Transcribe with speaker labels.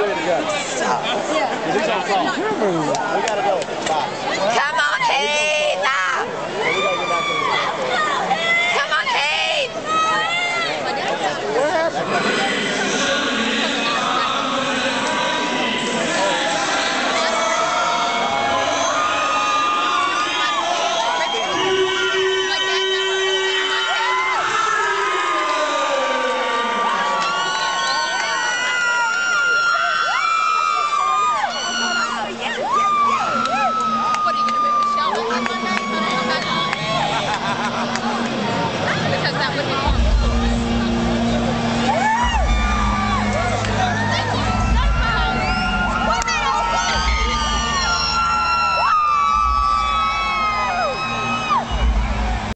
Speaker 1: ready to go. Stop. Yeah. We gotta go. Bye.